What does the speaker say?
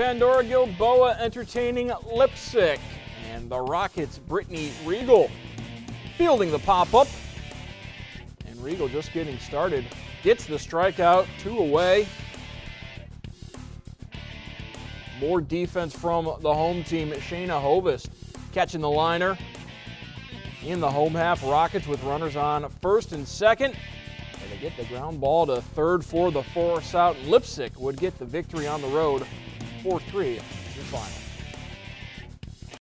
Pandora Gilboa entertaining Leipsic. And the Rockets' Brittany Regal fielding the pop up. And Regal just getting started. Gets the strikeout, two away. More defense from the home team. Shayna Hovest catching the liner. In the home half, Rockets with runners on first and second. And they get the ground ball to third for the force out. Leipsic would get the victory on the road 4 3 your final.